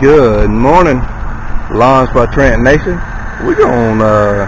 Good morning, Lawns by Trent Nation. We're gonna uh,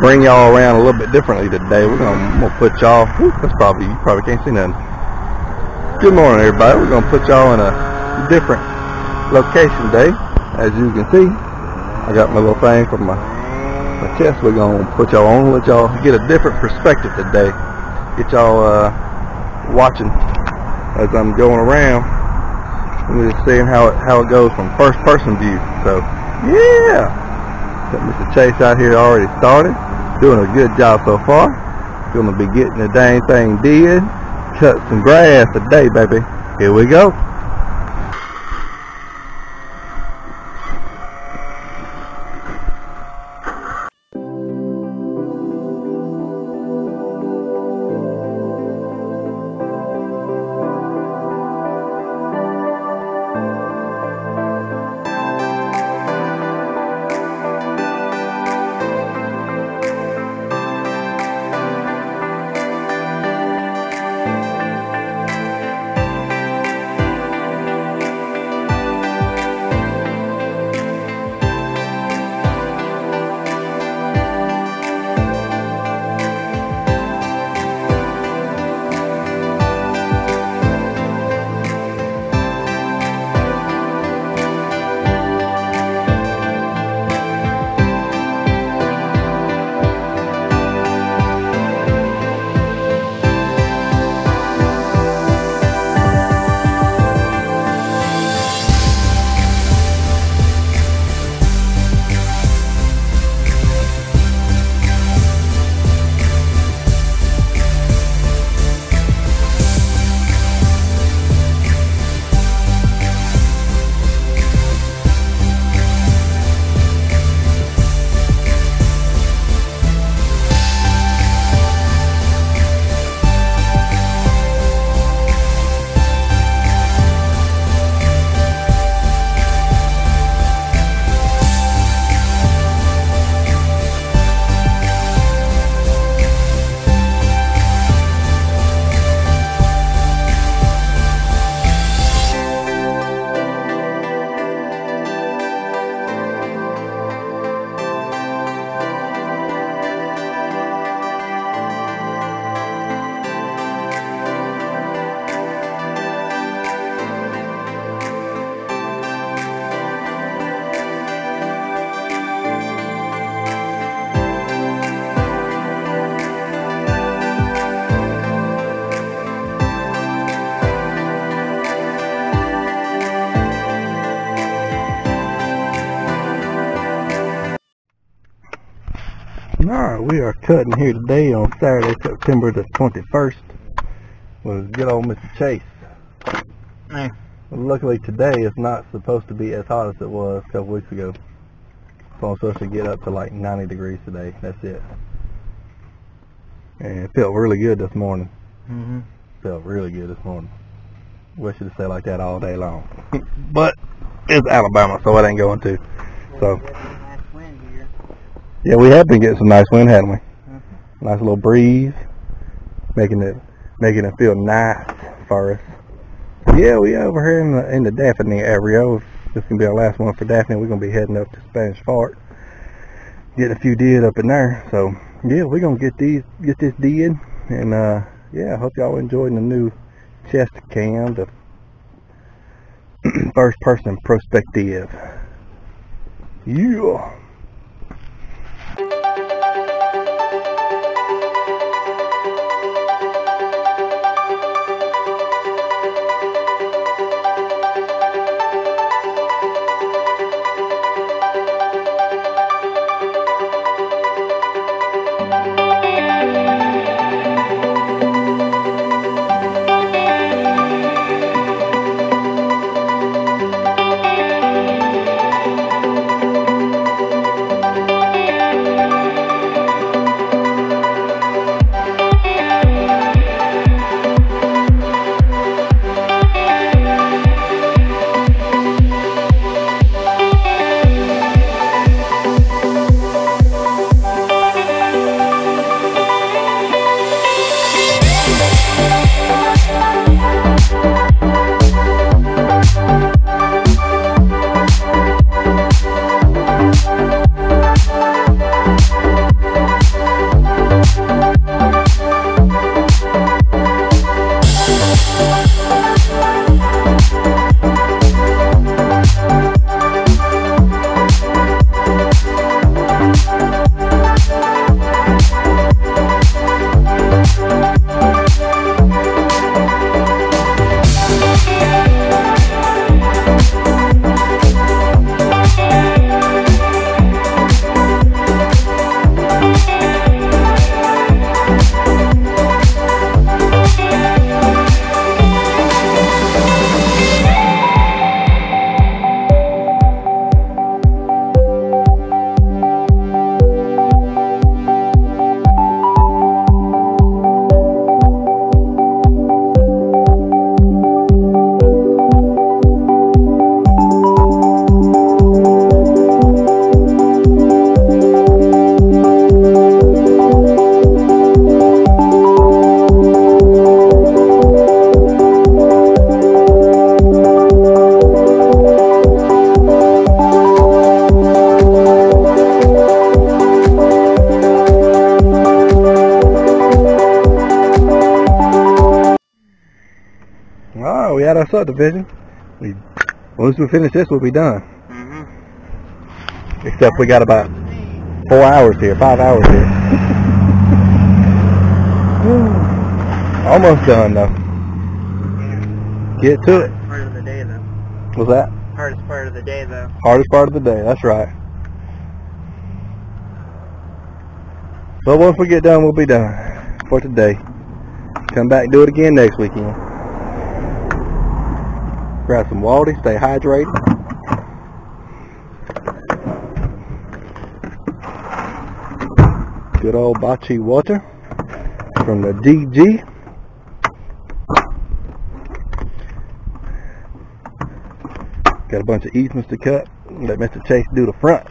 bring y'all around a little bit differently today. We're I'm gonna put y'all. That's probably you probably can't see nothing. Good morning, everybody. We're gonna put y'all in a different location today. As you can see, I got my little thing from my my chest. We're gonna put y'all on, let y'all get a different perspective today. Get y'all uh, watching as I'm going around. I'm just seeing how it how it goes from first person view. So yeah, got Mr. Chase out here already started, doing a good job so far. Gonna be getting the dang thing did. Cut some grass today, baby. Here we go. We are cutting here today on Saturday, September the 21st with good old Mr. Chase. Eh. Luckily today it's not supposed to be as hot as it was a couple weeks ago. So I'm supposed to get up to like 90 degrees today. That's it. And it felt really good this morning. Mm-hmm. Felt really good this morning. Wish it stay like that all day long. but it's Alabama, so it ain't going to. So Nice wind here. Yeah, we have been getting some nice wind, hadn't we? Nice little breeze, making it making it feel nice for us. Yeah, we over here in the in the Daphne area. This gonna be our last one for Daphne. We're gonna be heading up to Spanish Fort, getting a few deer up in there. So yeah, we're gonna get these get this deer, and uh, yeah, I hope y'all enjoying the new chest cam, the first person perspective. Yeah. Got our subdivision. We once we finish this, we'll be done. Mm-hmm. Except we got about four hours here, five hours here. Almost done though. Get to it. Part of the day though. What's that? Hardest part of the day though. Hardest part of the day. That's right. But once we get done, we'll be done for today. Come back and do it again next weekend. Grab some water, stay hydrated. Good old Bachi water from the DG. Got a bunch of easements to cut. Let Mr. Chase do the front.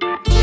Bye.